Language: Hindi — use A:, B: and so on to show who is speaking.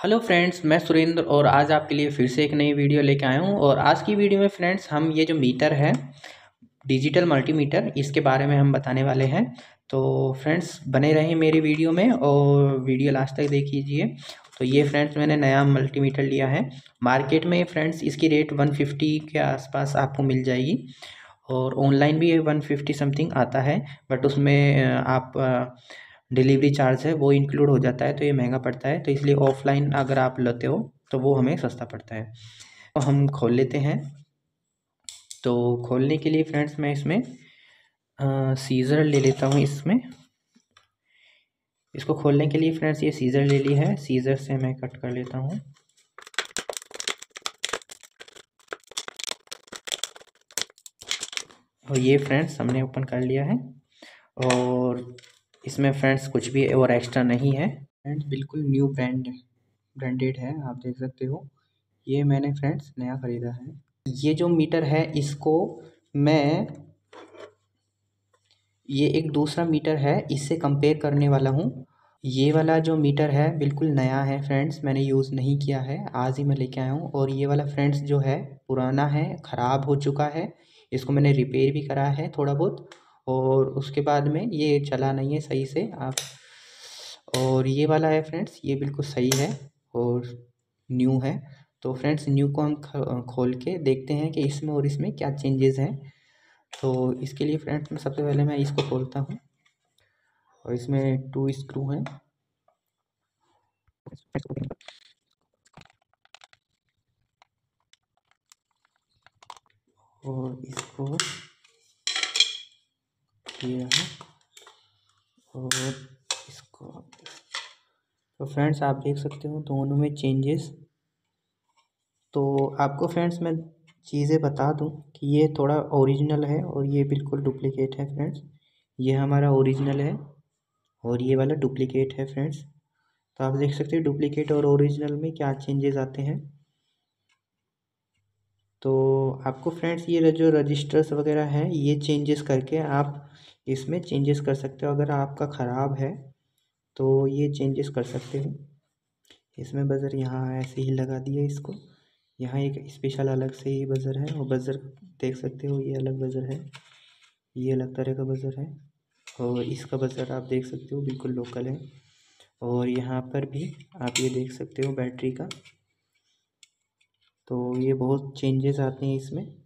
A: हेलो फ्रेंड्स, मैं सुरेंद्र और आज आपके लिए फिर से एक नई वीडियो लेके आया हूँ। और आज की वीडियो में फ्रेंड्स, हम ये जो मीटर है, डिजिटल मल्टीमीटर, इसके बारे में हम बताने वाले हैं। तो फ्रेंड्स, बने रहें मेरी वीडियो में और वीडियो लास्ट तक देख लीजिए। तो ये फ्रेंड्स, मैंने नया मल्टीमीटर लिया है। मार्केट में फ्रेंड्स, इसकी रेट वन फिफ्टी के आसपास आपको मिल जाएगी। और ऑनलाइन भी वन फिफ्टी समथिंग आता है, बट उसमें आप डिलीवरी चार्ज है, वो इंक्लूड हो जाता है तो ये महँगा पड़ता है। तो इसलिए ऑफलाइन अगर आप लेते हो तो वो हमें सस्ता पड़ता है। तो हम खोल लेते हैं। तो खोलने के लिए फ्रेंड्स, मैं इसमें सीज़र ले लेता हूँ इसमें। इसको खोलने के लिए फ्रेंड्स, ये सीज़र ले ली है। सीज़र से मैं कट कर लेता हूँ। और ये फ्रेंड्स, हमने ओपन कर लिया है। और इसमें फ्रेंड्स कुछ भी और एक्स्ट्रा नहीं है। फ्रेंड्स बिल्कुल न्यू ब्रांड ब्रांडेड है, आप देख सकते हो। ये मैंने फ्रेंड्स नया ख़रीदा है। ये जो मीटर है, इसको मैं, ये एक दूसरा मीटर है, इससे कंपेयर करने वाला हूँ। ये वाला जो मीटर है, बिल्कुल नया है फ्रेंड्स मैंने यूज़ नहीं किया है। आज ही मैं लेके आया हूँ और ये वाला फ्रेंड्स जो है, पुराना है, ख़राब हो चुका है। इसको मैंने रिपेयर भी करा है थोड़ा बहुत। और उसके बाद में ये चला नहीं है सही से आप, और ये वाला है फ्रेंड्स, ये बिल्कुल सही है और न्यू है। तो फ्रेंड्स, न्यू को हम खोल के देखते हैं कि इसमें और इसमें क्या चेंजेस हैं। तो इसके लिए फ्रेंड्स, मैं सबसे पहले मैं इसको खोलता हूँ और इसमें टू स्क्रू हैं। और इसको किया है और इसको तो फ्रेंड्स, आप देख सकते हो दोनों में चेंजेस तो आपको फ्रेंड्स, मैं चीज़ें बता दूँ कि ये थोड़ा ओरिजिनल है और ये बिल्कुल डुप्लीकेट है फ्रेंड्स। ये हमारा ओरिजिनल है और ये वाला डुप्लीकेट है फ्रेंड्स। तो आप देख सकते हैं डुप्लीकेट और ओरिजिनल में क्या चेंजेस आते हैं। तो आपको फ्रेंड्स ये जो रजिस्टर्स वगैरह हैं, ये चेंजेस करके आप इसमें चेंजेस कर सकते हो। अगर आपका ख़राब है तो ये चेंजेस कर सकते हो। इसमें बज़र यहाँ ऐसे ही लगा दिया इसको। यहाँ एक स्पेशल अलग से ही बज़र है और बज़र देख सकते हो, ये अलग बज़र है। ये अलग तरह का बज़र है और इसका बज़र आप देख सकते हो, बिल्कुल लोकल है। और यहाँ पर भी आप ये देख सकते हो बैटरी का। तो ये बहुत चेंजेस आते हैं इसमें।